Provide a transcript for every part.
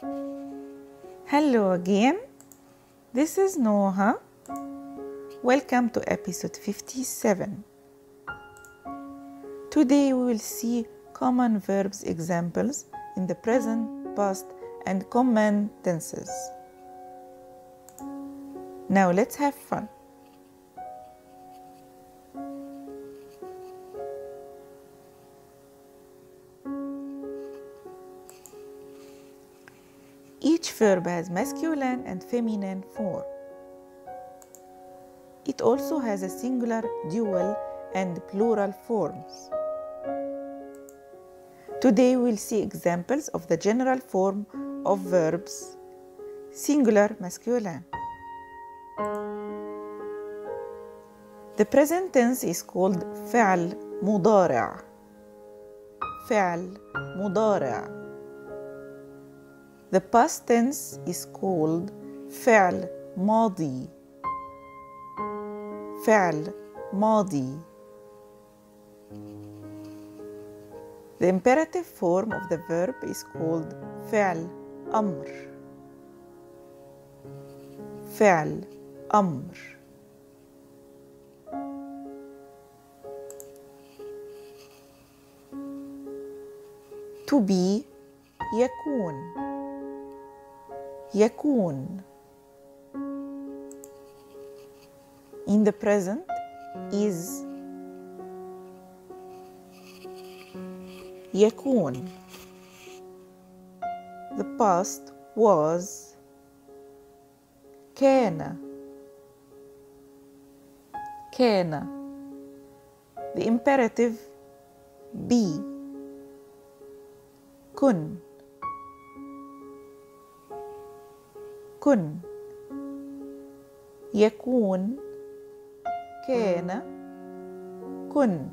Hello again. This is Noha. Welcome to episode 57. Today we will see common verbs examples in the present, past, and common tenses. Now let's have fun. verb has masculine and feminine form. It also has a singular, dual, and plural forms. Today we'll see examples of the general form of verbs singular masculine. The present tense is called فعل مضارع. فعل مضارع. The past tense is called فعل ماضي. فعل ماضي. The imperative form of the verb is called فعل أمر. فعل أمر. To be يكون يكون in the present is يكون the past was كان كان the imperative be كن كن يكون كان كن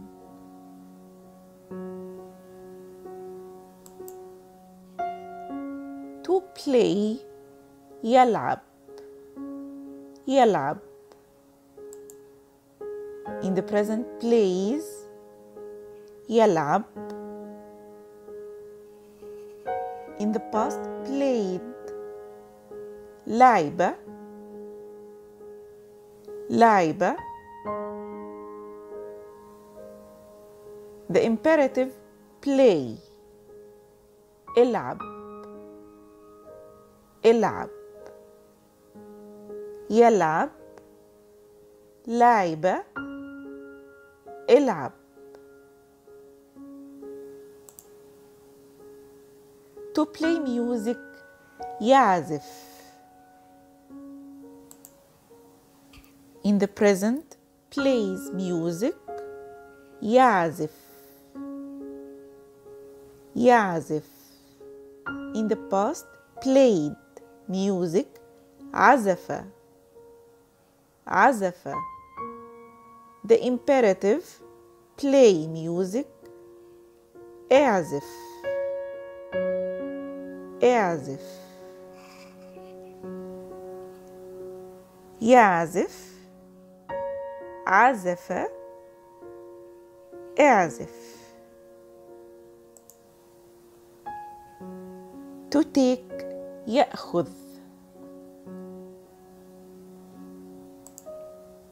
to play يلعب يلعب in the present plays يلعب in the past played لعب. لعب. The imperative play. العب. العب. يلعب. لعب. العب. To play music يعزف. in the present plays music يعزف يعزف in the past played music عزف عزف the imperative play music اعزف اعزف يعزف عزف اعزف to take يأخذ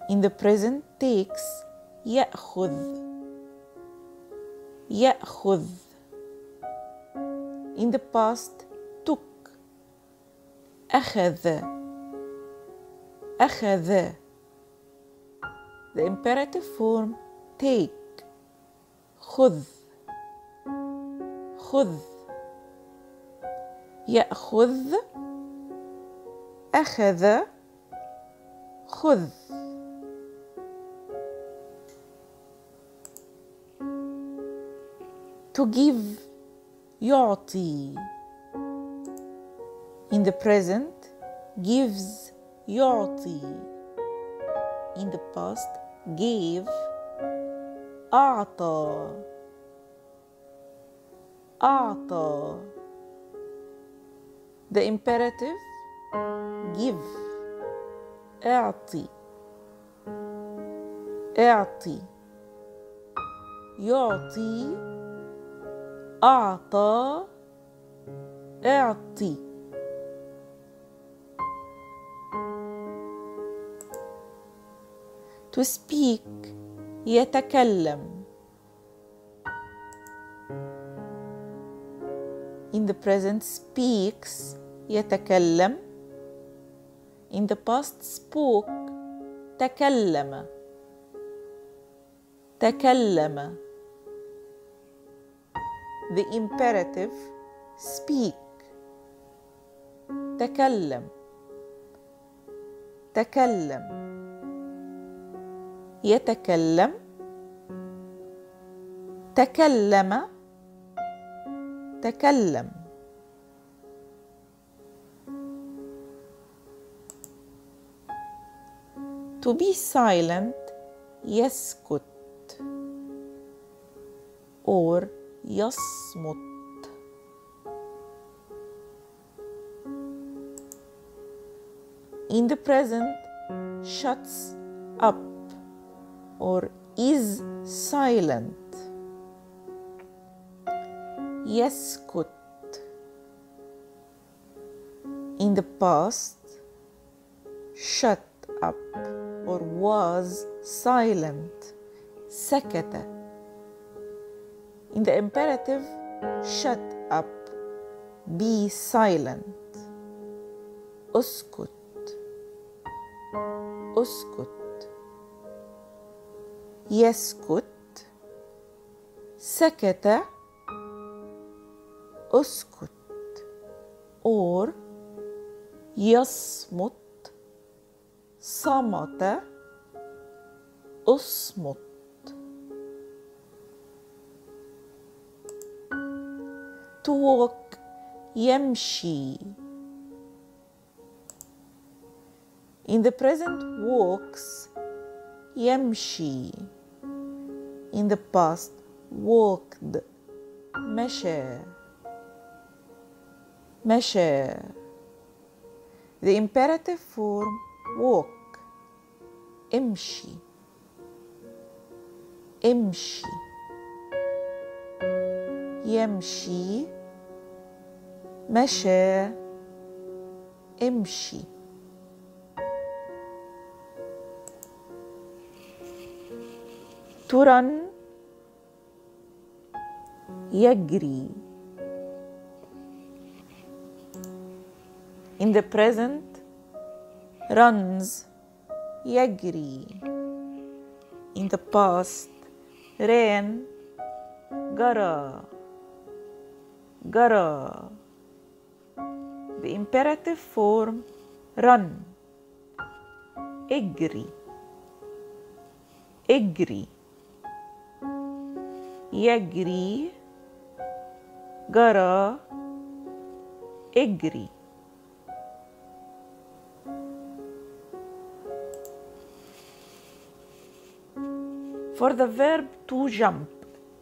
in the present takes يأخذ يأخذ in the past took أخذ أخذ the imperative form take خذ خذ يأخذ أخذ خذ to give يعطي in the present gives يعطي in the past gave أعطى أعطى the imperative give اعطي اعطي يعطي أعطى اعطي to speak يتكلم in the present speaks يتكلم in the past spoke تكلم تكلم the imperative speak تكلم تكلم يتكلم تكلم تكلم to be silent يسكت or يصمت in the present shuts up or is silent يسكت in the past shut up or was silent سكت in the imperative shut up be silent اسكت اسكت يسكت سكت اسكت or يصمت صمت اصمت to walk يمشي in the present walks يمشي in the past walked مشى مشى the imperative form walk امشي امشي يمشي مشى امشي to run يجري in the present runs يجري in the past ran جرى جرى the imperative form run اجري اجري يجري جرى اجري For the verb to jump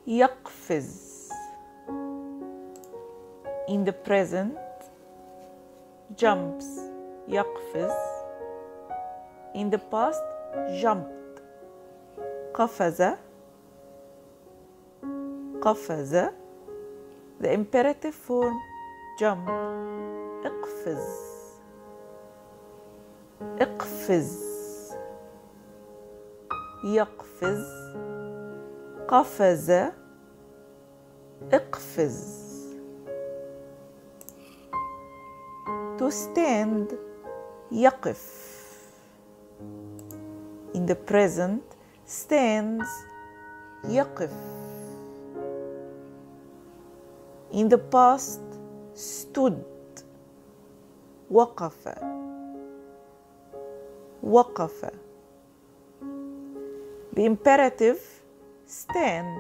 يقفز in the present jumps يقفز in the past jumped قفز قفز the imperative form jump اقفز اقفز يقفز قفز اقفز to stand يقف in the present stands يقف in the past stood وقف وقف the imperative stand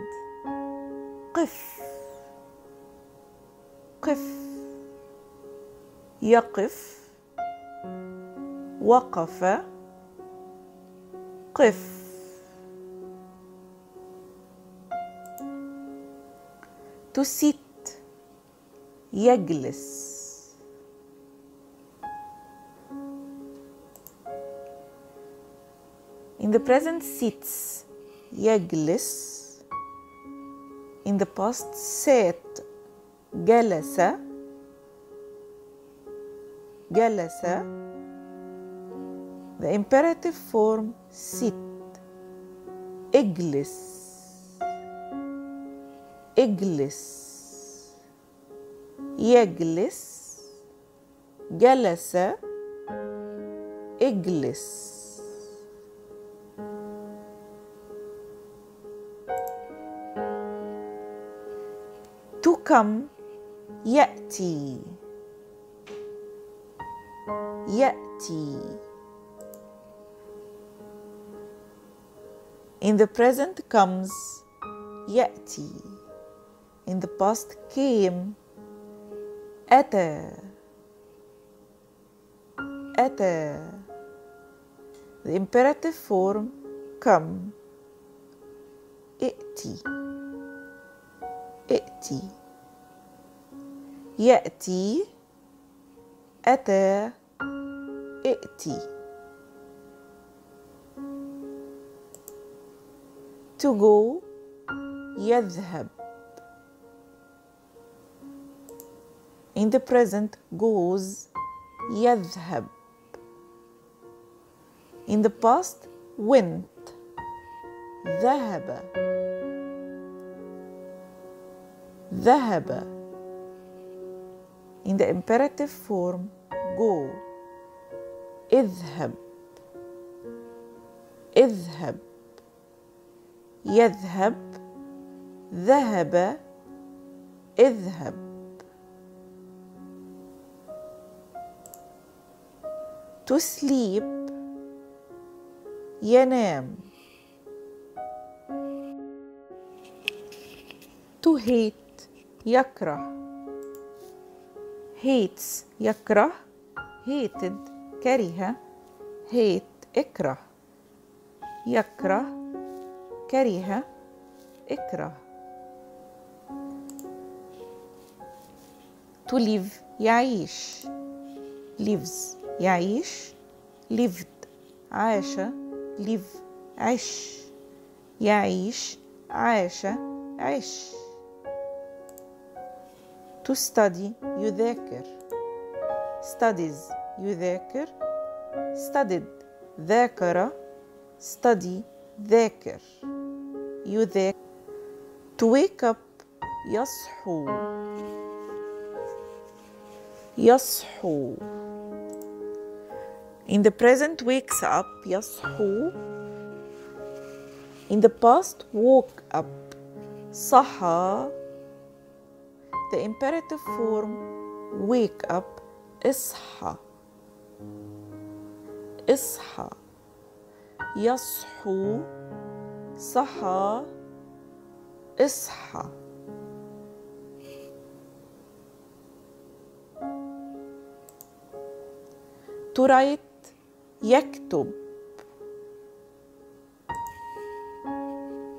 قف قف يقف وقف قف to sit يجلس in the present sits يجلس in the past sat جلس جلس the imperative form sit اجلس اجلس يجلس جلس اجلس to come يأتي يأتي In the present comes يأتي In the past came أتى أتى The imperative form come. ائتي ائتي يأتي أتى ائتي to go يذهب in the present goes يذهب in the past went ذهب ذهب in the imperative form go اذهب اذهب يذهب ذهب اذهب to sleep ينام to hate يكره hates يكره hated كره hate اكره يكره كره اكره to live يعيش lives يعيش. lived. عاش live. عش. يعيش. عاش عش. To study. يذاكر. studies. يذاكر. studied. ذاكر. study. ذاكر. يذاكر. to wake up. يصحو. يصحو. in the present wakes up يصحو in the past woke up صحى the imperative form wake up اصحى اصحى يصحو صحى اصحى to write يكتب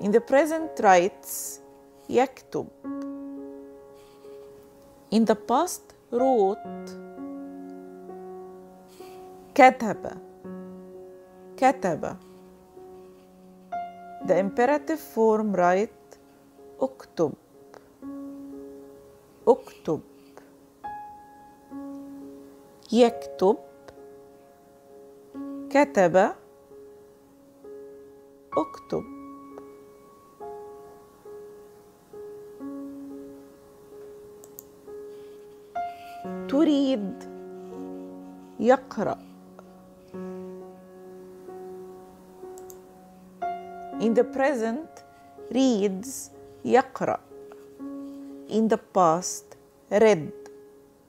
in the present writes يكتب in the past wrote كتب كتب the imperative form write اكتب اكتب يكتب كتب اكتب تريد يقرأ In the present reads يقرأ In the past read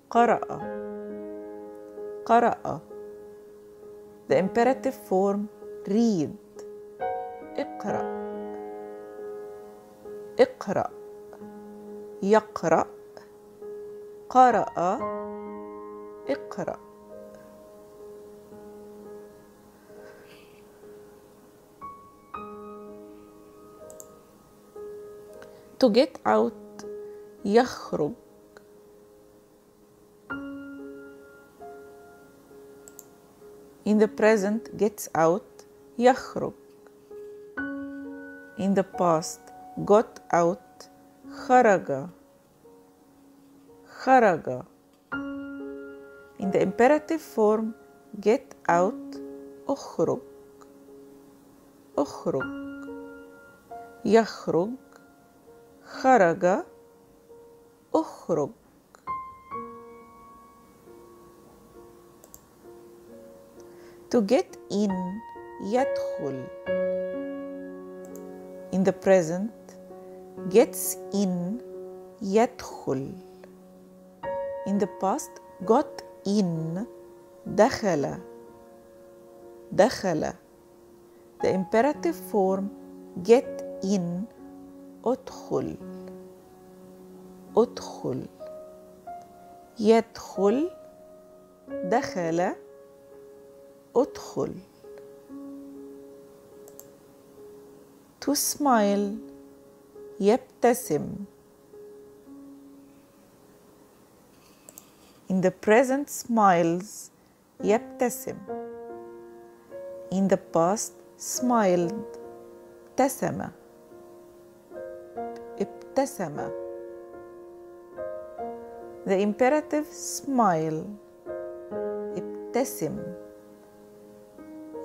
قرأ قرأ The imperative form read اقرأ اقرأ يقرأ قرأ اقرأ to get out يخرج in the present gets out يخرج in the past got out خرج خرج in the imperative form get out اخرج اخرج يخرج خرج اخرج to get in يدخل in the present gets in يدخل in the past got in دخل دخل the imperative form get in ادخل ادخل يدخل دخل ادخل to smile يبتسم in the present smiles يبتسم in the past smiled ابتسم ابتسم the imperative smile ابتسم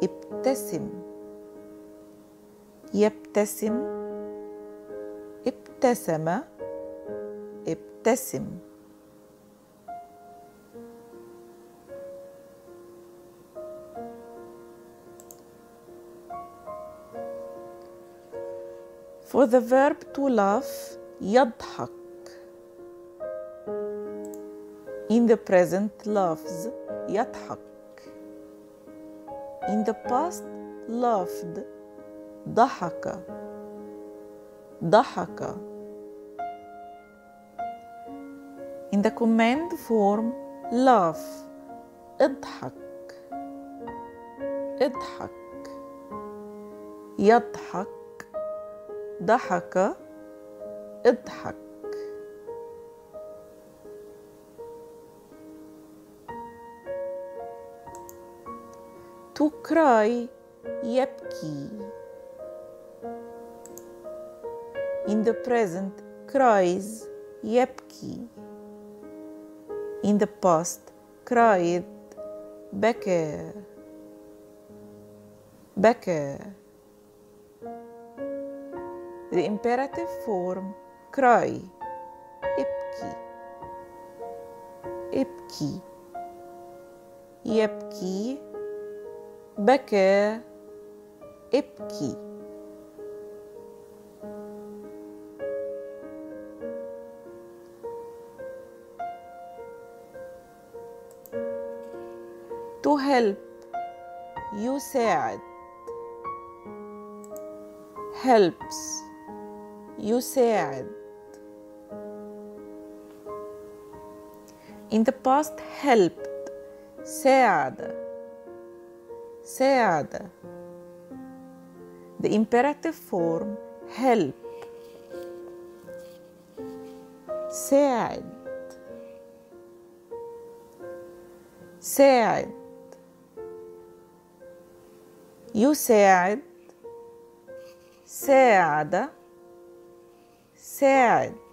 ابتسم يبتسم ابتسم ابتسم For the verb to laugh يضحك In the present laughs يضحك In the past laughed ضحك ضحك In the command form laugh اضحك اضحك يضحك ضحك اضحك Tu cry, jepki. In the present, cries jepki. In the past, cried beker. Beke. The imperative form cry ipki, ipki, jepki, بكى ابكي to help يساعد helps يساعد in the past helped ساعد ساعد the imperative form help. ساعد. ساعد. يساعد. ساعد. ساعد.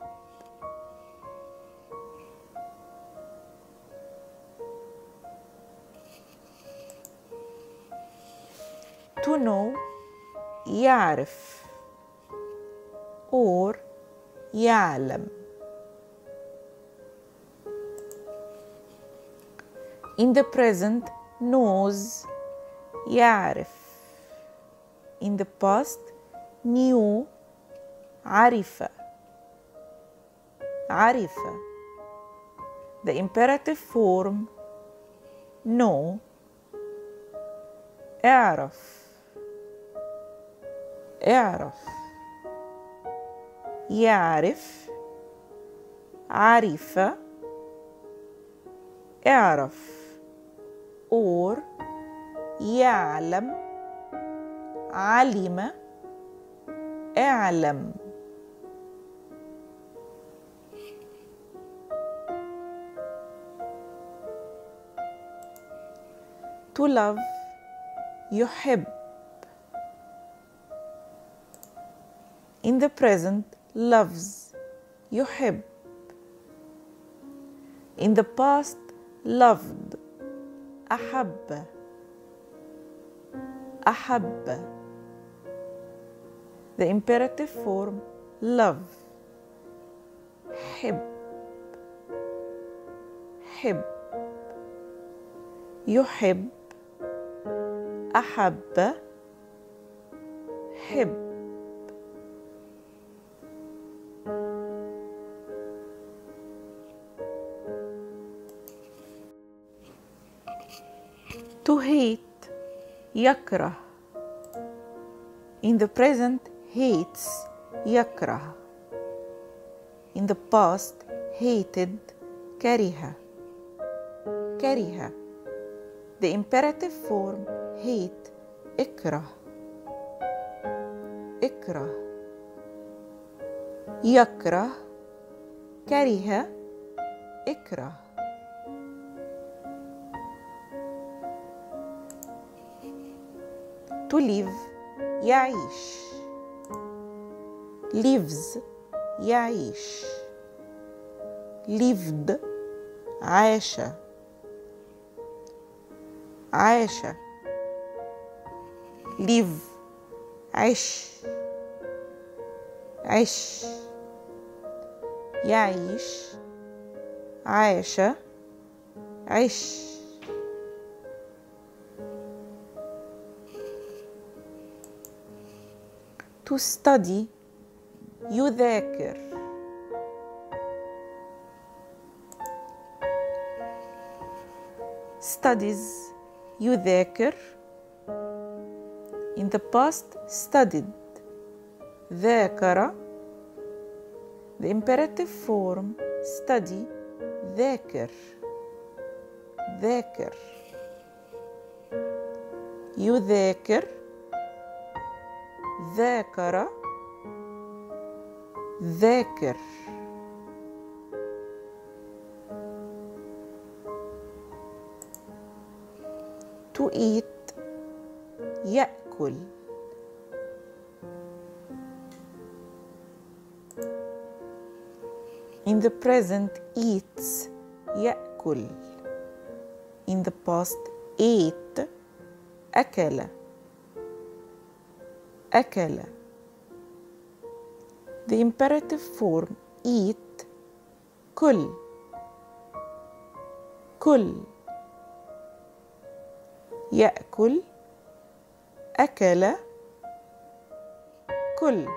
يعرف or يعلم in the present knows يعرف in the past knew عرف عرف the imperative form know اعرف اعرف. يعرف. عرف. اعرف. or يعلم. علم. اعلم. To love. يحب. in the present loves يحب in the past loved أحب أحب the imperative form love حب حب يحب أحب حب to hate يكره in the present hates يكره in the past hated كره كره the imperative form hate اكره اكره يكره كره اكره to live يعيش lives يعيش lived عاش عاش live عش عش يعيش عاش عش to study يذاكر studies يذاكر in the past studied ذاكر the imperative form study ذاكر ذاكر يذاكر ذاكر ذاكر to eat يأكل in the present eats يأكل in the past ate أكل أكل the imperative form eat كل كل يأكل أكل كل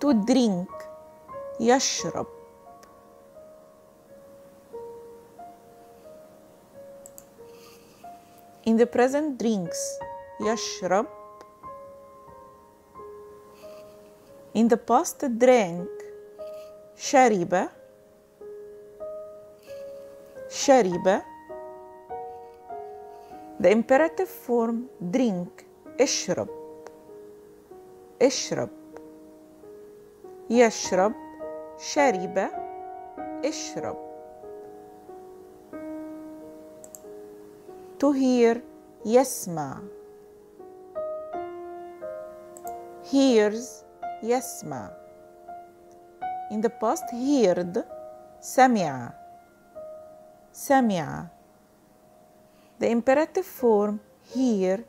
to drink يشرب in the present drinks يشرب in the past drank شرب شرب the imperative form drink اشرب اشرب يشرب شرب اشرب to hear يسمع hears يسمع in the past heard سمع سمع the imperative form hear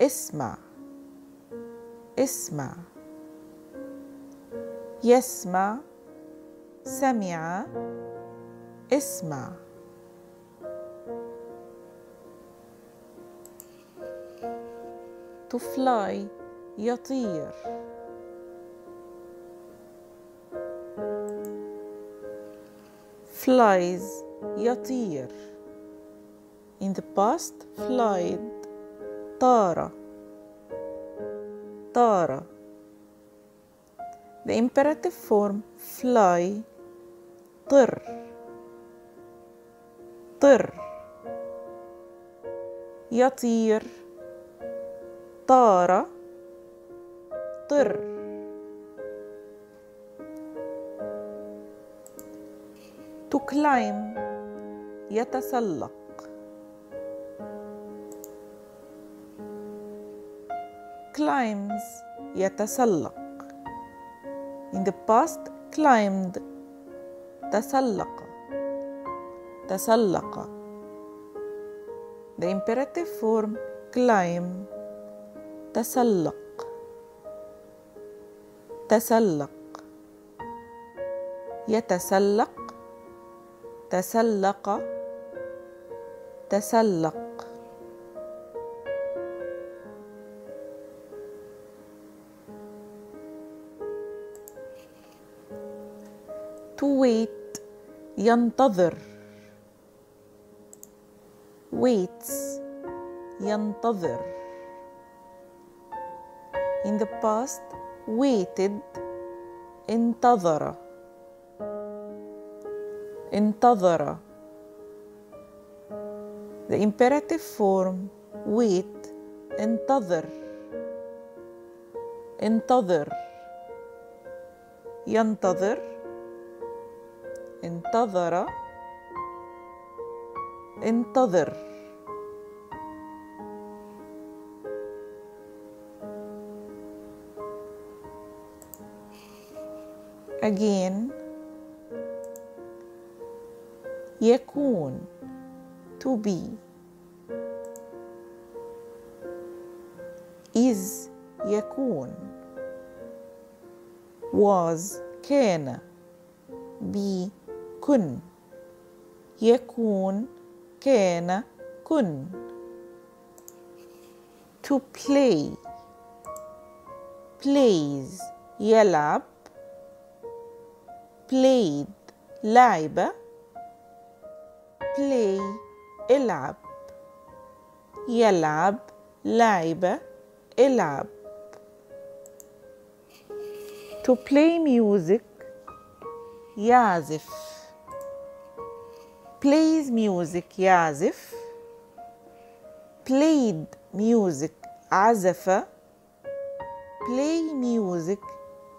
اسمع اسمع يسمع سمع اسمع to fly يطير flies يطير in the past flied طار طار the imperative form fly طر طر يطير طار طر to climb يتسلق climbs يتسلق in the past climbed تسلق تسلق The imperative form climb تسلق. تسلق. يتسلق. تسلق. تسلق. Wait. ينتظر. Waits. ينتظر. in the past waited انتظر انتظر the imperative form wait انتظر انتظر ينتظر انتظر انتظر again يكون to be is يكون was كان be كن يكون كان كن to play plays يلعب played لعب play العب يلعب لعب العب to play music يعزف plays music يعزف played music عزف play music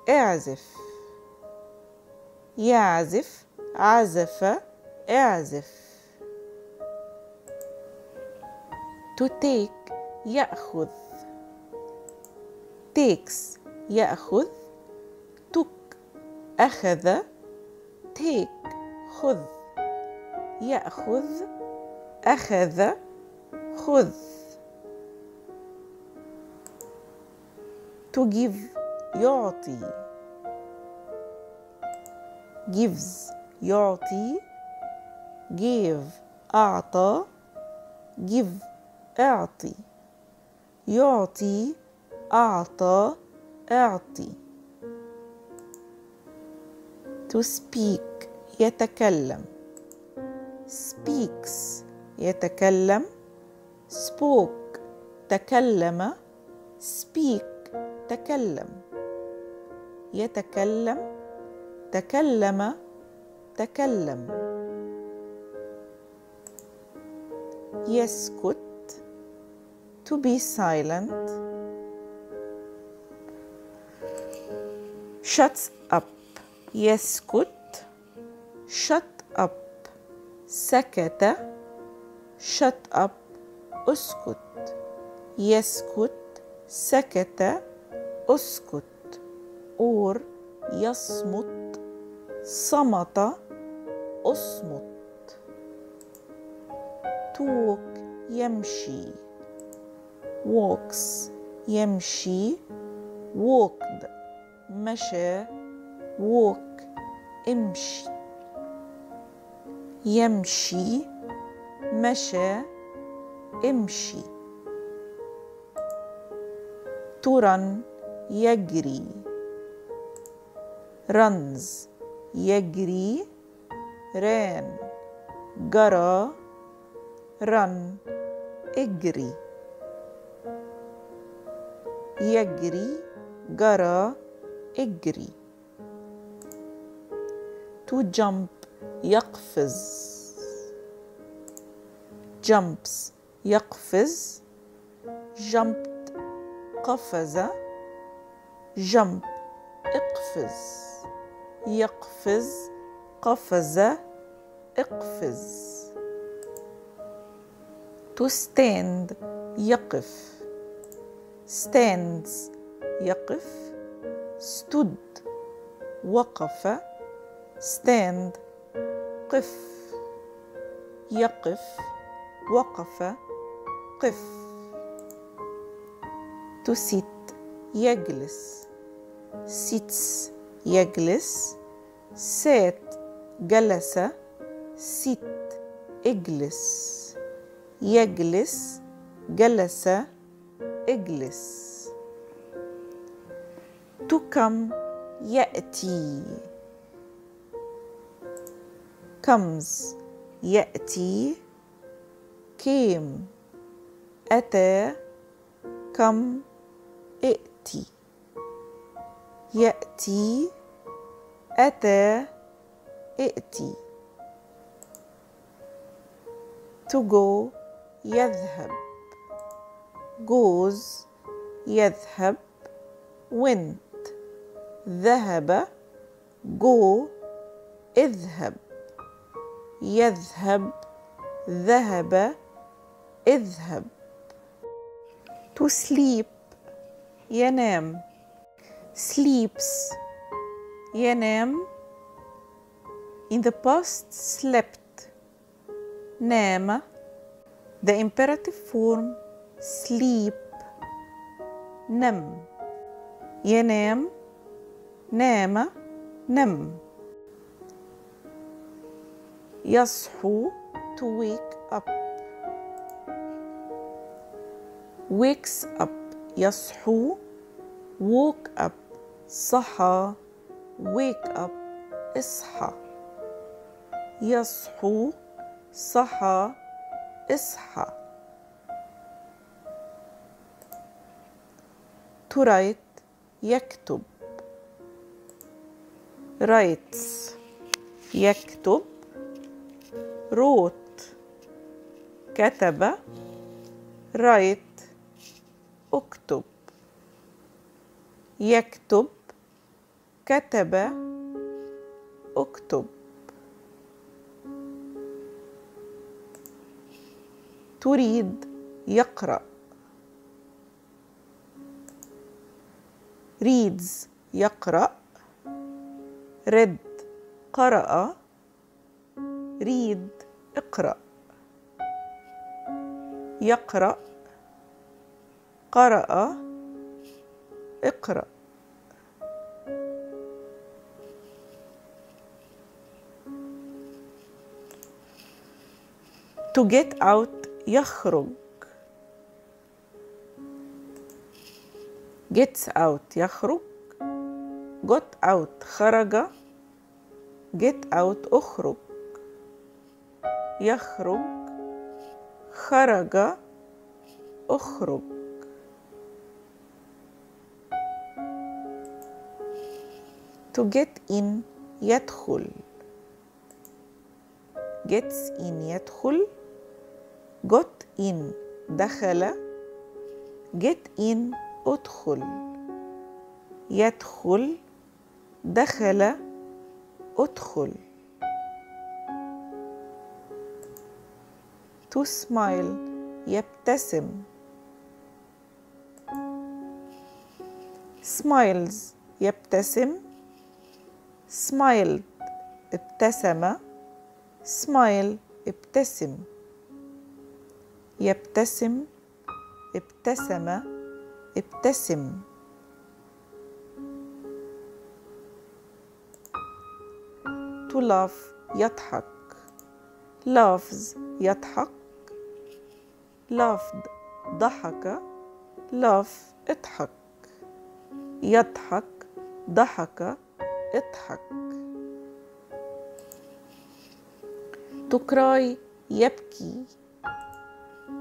اعزف يعزف عزف اعزف. To take يأخذ. Takes يأخذ. Took أخذ. Take خذ. يأخذ أخذ خذ. To give يعطي. Gives يعطي give أعطى give أعطي. يعطي أعطى أعطي. To speak يتكلم. Speaks يتكلم. Spoke تكلم. Speak تكلم. يتكلم. تكلم تكلم. يسكت. To be silent. Shuts up. يسكت. Shut up. سكت. Shut up. اسكت. يسكت. سكت. اسكت. or يصمت. صمت اصمت توك يمشي walks يمشي walked. مشى walk امشي يمشي مشى امشي ترن يجري runs يجري ran جرى run اجري. يجري جرى اجري. to jump يقفز. jumps يقفز. jumped قفز. jump اقفز. يقفز قفز اقفز. To stand يقف. Stands يقف. Stood وقف. Stand قف. يقف وقف قف. To sit يجلس. Sits يجلس sat جلس sit اجلس يجلس جلس اجلس come يأتي comes يأتي came أتى come ائتي يأتي أتى ائتي to go يذهب. goes يذهب. went ذهب. go إذهب. يذهب. ذهب. إذهب. To sleep. ينام. Sleeps. ينام in the past slept نام the imperative form sleep نم ينام نام نم يصحو to wake up wakes up يصحو woke up صحى wake up. اصحى يصحو صحى اصحى to write. يكتب writes. يكتب wrote. كتب write. اكتب يكتب كتب اكتب. تريد يقرأ. reads يقرأ. read قرأ. read اقرأ. يقرأ. قرأ. اقرأ. to get out يخرج gets out يخرج got out خرج get out اخرج يخرج خرج اخرج to get in يدخل gets in يدخل got in دخل get in أدخل. يدخل دخل أدخل. To smile يبتسم. Smiles يبتسم. Smiled ابتسم. Smile ابتسم. يبتسم ابتسم ابتسم. To laugh يضحك. Laughs يضحك. Laughed ضحك. Laugh اضحك. يضحك ضحك اضحك. To cry يبكي.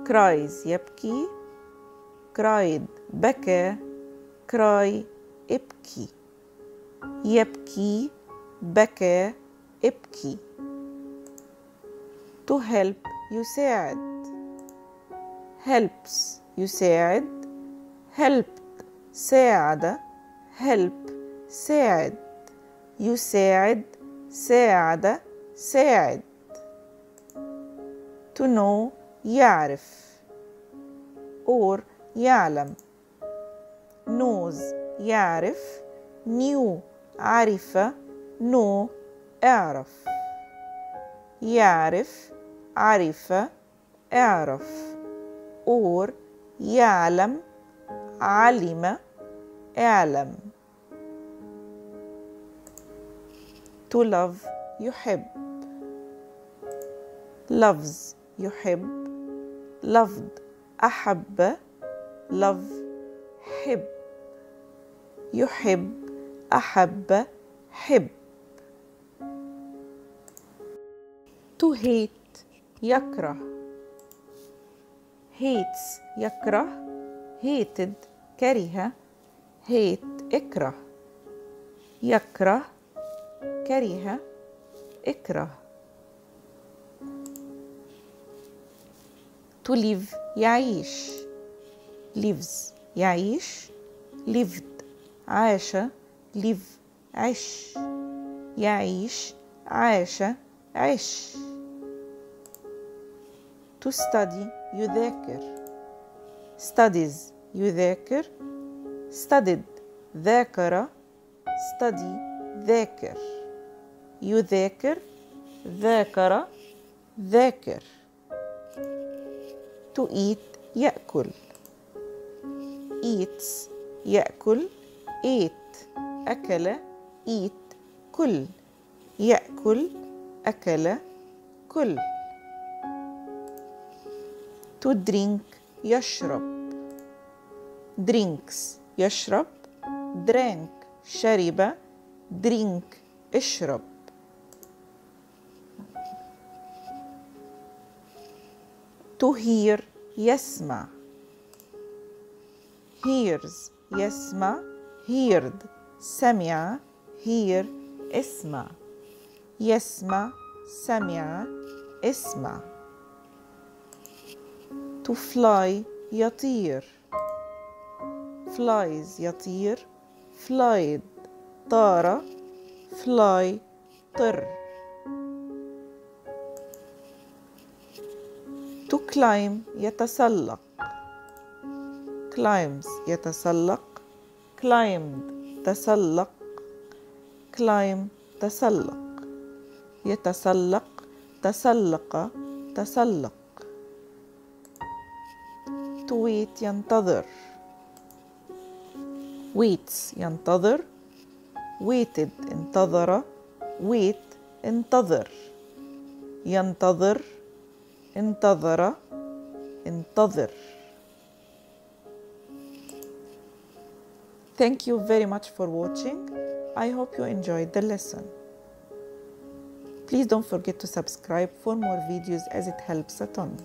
Cries يبكي cried بكى cry ابكي يبكي بكى ابكي to help يساعد helps يساعد helped ساعد help ساعد يساعد ساعد ساعد to know يعرف. or يعلم. knows يعرف. knew عرف. know اعرف. يعرف. عرف. اعرف. or يعلم. علم. اعلم. To love يحب. Loves يحب. Loved أحب love حب. يحب أحب حب. to hate يكره. hates يكره. hated كره. hate إكره. يكره كره إكره. To live يعيش. Lives يعيش. Lived عاش live عش. يعيش عاش عش. To study يذاكر. Studies يذاكر. Studied ذاكر study ذاكر. يذاكر ذاكر ذاكر. To eat يأكل eats يأكل ate أكل eat كل يأكل أكل كل to drink يشرب drinks يشرب drank شرب drink اشرب to hear يسمع. hears يسمع. heard سمع. hear اسمع. يسمع سمع اسمع. To fly يطير. Flies يطير. Flied طار. Fly طر. To climb يتسلق. Climbs يتسلق. Climbed تسلق. Climb تسلق. يتسلق تسلق تسلق. Wait ينتظر. Waits ينتظر. Waited انتظر. Wait انتظر. ينتظر. انتظر انتظر Thank you very much for watching. I hope you enjoyed the lesson. Please don't forget to subscribe for more videos as it helps a ton.